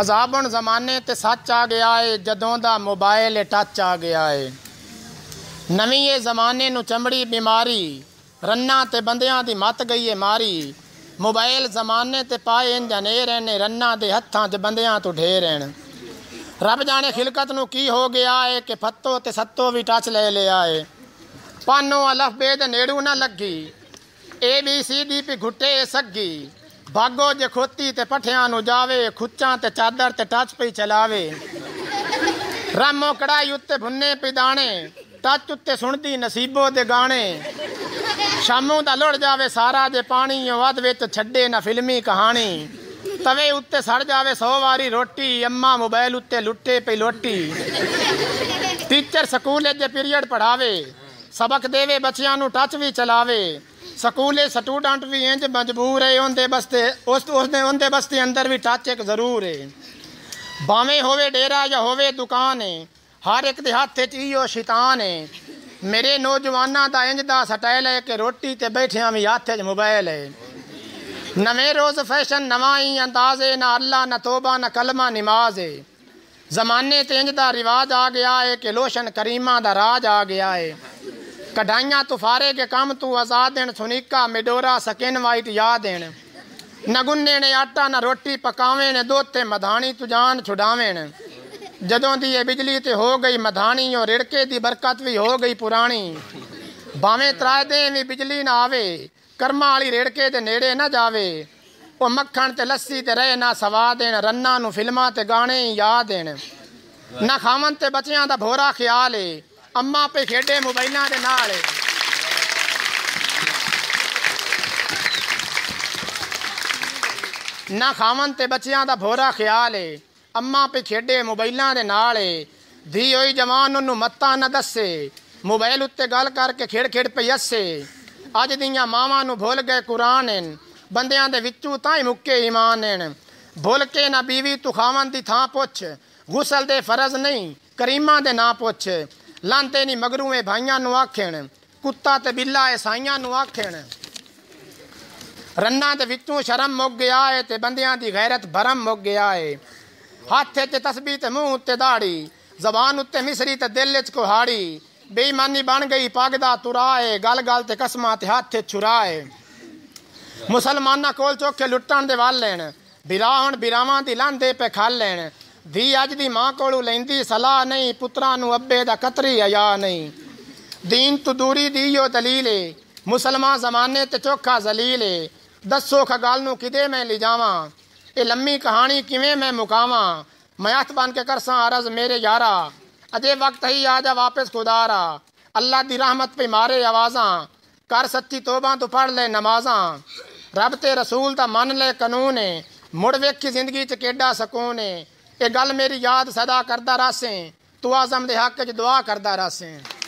ਅਜ਼ਾਬਣ ਜ਼ਮਾਨੇ ਤੇ ਸੱਚ ਆ ਗਿਆ ਏ ਜਦੋਂ ਦਾ ਮੋਬਾਈਲ ਟੱਚ ਆ ਗਿਆ ਏ ਨਵੀਂ ਏ ਜ਼ਮਾਨੇ ਨੂੰ ਚਮੜੀ ਬਿਮਾਰੀ ਰੰਨਾ ਤੇ ਬੰਦਿਆਂ ਦੀ ਮਤ ਗਈ ਏ ਮਾਰੀ ਮੋਬਾਈਲ ਜ਼ਮਾਨੇ ਤੇ ਪਾਏ ਇੰਜਨੇਰ ਨੇ ਰੰਨਾ ਦੇ ਹੱਥਾਂ 'ਚ ਬੰਦਿਆਂ ਤੋਂ ਢੇਰ ਰਹਿਣ ਰੱਬ ਜਾਣੇ ਖਿਲਕਤ ਨੂੰ ਕੀ ਹੋ ਗਿਆ ਏ ਕਿ ਫੱਤੋ ਤੇ ਸੱਤੋ ਵੀ ਟੱਚ ਲੈ ਲਿਆ ਏ ਪਾਨੋ ਅਲਫ ਬੇਦ ਨੇੜੂ ਨਾ ਲੱਗੀ A B C D P ਘੁੱਟੇ ਸੱਗੀ ਬਾਗੋ ਜੇ ਖੋਤੀ ਤੇ ਪਠਿਆਂ ਨੂੰ ਜਾਵੇ ਖੁੱਚਾਂ ਤੇ ਚਾਦਰ ਤੇ ਟੱਚ ਪਈ ਚਲਾਵੇ ਰਾਮੋ ਕੜਾਈ ਉੱਤੇ ਭੁੰਨੇ ਪਿਦਾਣੇ ਟੱਚ ਉੱਤੇ ਸੁਣਦੀ ਨਸੀਬੋ ਦੇ ਗਾਣੇ ਸ਼ਾਮੋਂ ਦਾ ਲੜ ਜਾਵੇ ਸਾਰਾ ਦੇ ਪਾਣੀ ਵਾਦ ਵਿੱਚ ਛੱਡੇ ਨਾ ਫਿਲਮੀ ਕਹਾਣੀ ਤਵੇ ਉੱਤੇ ਸੜ ਜਾਵੇ ਸੌ ਵਾਰੀ ਰੋਟੀ ਅੰਮਾ ਮੋਬਾਈਲ ਉੱਤੇ ਲੁੱਟੇ ਪਈ ਲੋਟੀ ਟੀਚਰ ਸਕੂਲ ਜੇ ਪੀਰੀਅਡ ਪੜਾਵੇ ਸਬਕ ਦੇਵੇ ਬੱਚਿਆਂ ਨੂੰ ਟੱਚ ਵੀ ਚਲਾਵੇ سکل سٹوڈنٹ بھی اج مجبور ہے ان ان دے بستے اس دے بستے اندر بھی ٹچ ایک ضرور ہے باویں ہوئے ڈیرا یا ہوئے دکان ہے ہر ایک دیہات شیطان ہے میرے نوجوانوں دا انج دا سٹائل ہے کہ روٹی تو بیٹھیا می ہاتھ چوبائل ہے نم روز فیشن نواں اندازے نہ اللہ نہ توبہ نہ کلمہ نماز ہے زمانے تے انج دا رواج آ گیا ہے کہ لوشن کریمہ دا راج آ گیا ہے کڈھائیاں تو فارے کے کم تو دین سونیکا مڈورا سکین وائٹ یادین دین نہ گنے نے آٹا نہ روٹی پکاوے نے دوتے مدانی تجان چھڈاوے جدوں دی یہ بجلی تے ہو گئی مدھانی اور رڑکے دی برکت بھی ہو گئی پرانی باوے ترائے دیں بھی بجلی نہ آوے کرما رڑکے دے نیڑے نہ جاوے جا مکھن تے لسی تے رہے نہ سوا دین نو فلما تے گانے یا داون تو بچوں کا بورا خیال ہے ਅੰਮਾ ਪੇ ਖੇਡੇ ਮੋਬਾਈਲਾਂ ਦੇ ਨਾਲ ਨਾ ਖਾਵਨ ਤੇ ਬੱਚਿਆਂ ਦਾ ਭੋਰਾ ਖਿਆਲ ਏ ਅੰਮਾ ਪੇ ਖੇਡੇ ਮੋਬਾਈਲਾਂ ਦੇ ਨਾਲ ਏ ਧੀ ਹੋਈ ਜਵਾਨ ਨੂੰ ਮੱਤਾ ਨਾ ਦੱਸੇ ਮੋਬਾਈਲ ਉੱਤੇ ਗੱਲ ਕਰਕੇ ਖੇੜ ਖੇੜ ਪਈ ਅਸੇ ਅੱਜ ਦੀਆਂ ਮਾਵਾਂ ਨੂੰ ਭੁੱਲ ਗਏ ਕੁਰਾਨ ਬੰਦਿਆਂ ਦੇ ਵਿੱਚੋਂ ਤਾਂ ਹੀ ਮੁੱਕੇ ਈਮਾਨ ਨੇ ਭੁੱਲ ਕੇ ਨਾ ਬੀਵੀ ਤੂੰ ਖਾਵਨ ਦੀ ਥਾਂ ਪੁੱਛ ਗੁਸਲ ਦੇ ਫਰਜ਼ ਨਹੀਂ ਕਰੀਮਾ ਦੇ ਨਾਂ ਪੁੱਛ لانتے نہیں مگرو ای بھائی نو آخ کتا تے اے سائیاں نو آخ رنہ وچوں شرم گیا موگی تے بندیاں دی غیرت بھرم برم گیا ہے ہاتھ تے منہ تے داڑی زبان مصری تے دل تل کوہاڑی بے ایمانی بن گئی پگدہ ترا ہے گل تے گلتے تے ہاتھ چرا ہے مسلمان کول چوکے لٹن دے وال لین بلا برواں دی لاندے پہ کھال لین بھی اج دی ماں کو لیندی سلاح نہیں پترا نو ابے دقتری اجا نہیں دین تو دوری دی دلیلے مسلمان زمانے توکھا زلیلے دسو خگال کدے میں لے جاواں یہ لمبی کہانی کیں مکھاواں میں ہتھ بن کے کرسا ارز میرے یار آجے وقت ہی آ جا واپس خدا را اللہ دی رحمت پہ مارے آوازاں کر سچی توباں تو پڑھ لے نمازاں رب تسول تا من لے کنون مڑ ویخی زندگی چا سکون ਇਹ ਗੱਲ ਮੇਰੀ ਯਾਦ ਸਦਾ ਕਰਦਾ ਰਾਸੇ ਤੂੰ ਆਜ਼ਮ ਦੇ ਹੱਕ 'ਚ ਦੁਆ ਕਰਦਾ ਰਾਸੇ